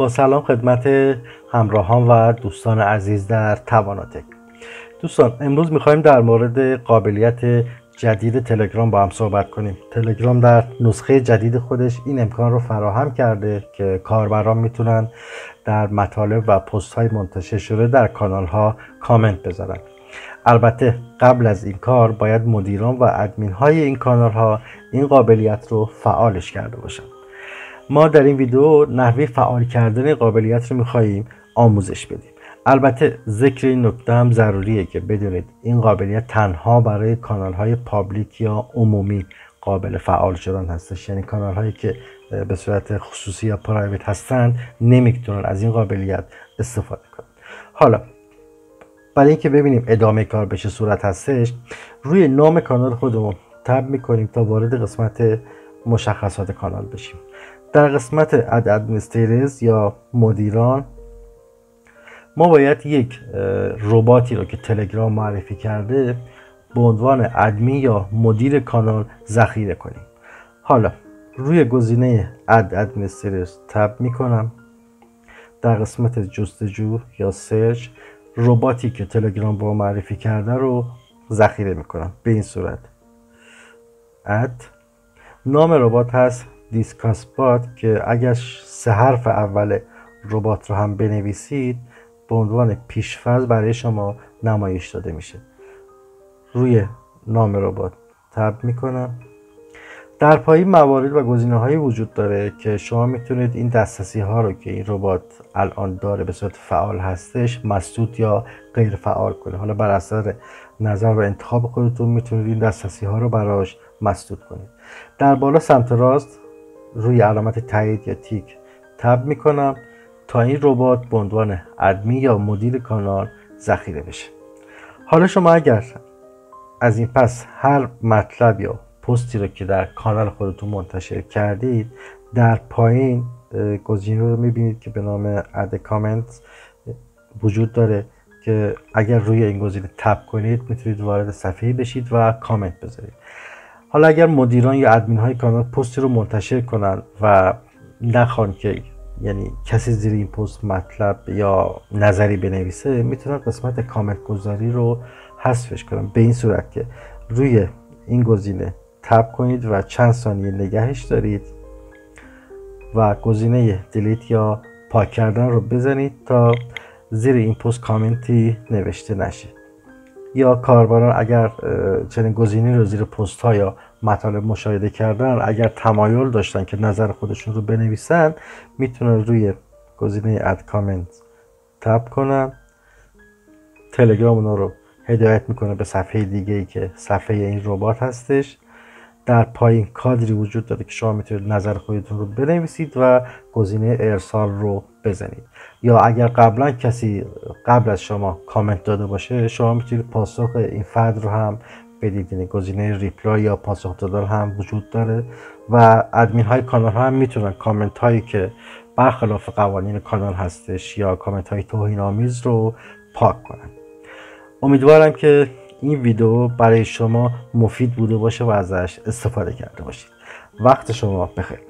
با سلام خدمت همراهان و دوستان عزیز در تواناتک. دوستان امروز می‌خوایم در مورد قابلیت جدید تلگرام با هم صحبت کنیم. تلگرام در نسخه جدید خودش این امکان رو فراهم کرده که کاربران می‌تونن در مطالب و پست های منتشر شده در کانال ها کامنت بذارن. البته قبل از این کار باید مدیران و ادمین های این کانال ها این قابلیت رو فعالش کرده باشن. ما در این ویدیو نحوه فعال کردن قابلیت رو میخواییم آموزش بدیم. البته ذکر این نکته هم ضروریه که بدونید این قابلیت تنها برای کانال های پابلیک یا عمومی قابل فعال شدن هستش. یعنی کانال هایی که به صورت خصوصی یا پرایوت هستند نمی‌تونن از این قابلیت استفاده کنن. حالا برای اینکه ببینیم ادامه کار به چه صورت هستش روی نام کانال خودمون tap می‌کنیم تا وارد قسمت مشخصات کانال بشیم. در قسمت add administrators یا مدیران ما باید یک رباتی رو که تلگرام معرفی کرده به عنوان ادمین یا مدیر کانال ذخیره کنیم. حالا روی گزینه add administrators tap می‌کنم. در قسمت جستجو یا search رباتی که تلگرام به ما معرفی کرده رو ذخیره می‌کنم. به این صورت. اد نام ربات هست دیسکاس بات که اگر سه حرف اول ربات رو هم بنویسید به عنوان پیشفرض برای شما نمایش داده میشه. روی نام ربات تب می‌کنم. در پایین موارد و گزینه هایی وجود داره که شما می‌تونید این دسترسی ها رو که این ربات الان داره به صورت فعال هستش مسدود یا غیر فعال کنه حالا بر اثر نظر و انتخاب خودتون می‌تونید این دسترسی ها رو براش مسدود کنید. در بالا سمت راست روی علامت تایید یا تیک تب می‌کنم تا این ربات به عنوان ادمی یا مدیر کانال ذخیره بشه. حالا شما اگر از این پس هر مطلب یا پستی رو که در کانال خودتون منتشر کردید در پایین گزینه رو می‌بینید که به نام اد کامنت وجود داره که اگر روی این گزینه تب کنید می‌تونید وارد صفحه بشید و کامنت بذارید. حالا اگر مدیران یا ادمین های کانال پستی رو منتشر کنن و نخوان که یعنی کسی زیر این پست مطلب یا نظری بنویسه می‌تونن قسمت کامنت گذاری رو حذفش کنن. به این صورت که روی این گزینه تب کنید و چند ثانیه نگهش دارید و گزینه دلیت یا پاک کردن رو بزنید تا زیر این پست کامنتی نوشته نشه. یا کاربران اگر چنین گزینه رو زیر پست ها یا مطالب مشاهده کردن اگر تمایل داشتن که نظر خودشون رو بنویسن می‌تونن روی گزینه اد کامنت تب کنن. تلگرام اونا رو هدایت می‌کنه به صفحه دیگه ای که صفحه این ربات هستش. در پایین کادری وجود داره که شما می‌تونید نظر خودتون رو بنویسید و گزینه ارسال رو بزنید. یا اگر قبلا کسی قبل از شما کامنت داده باشه شما می‌تونید پاسخ این فرد رو هم بدید. یعنی گزینه reply یا پاسخ دادن هم وجود داره و ادمین های کانال هم می‌تونن کامنت هایی که برخلاف قوانین کانال هستش یا کامنت های توهین آمیز رو پاک کنن. امیدوارم که این ویدیو برای شما مفید بوده باشه و ازش استفاده کرده باشید. وقت شما بخیر.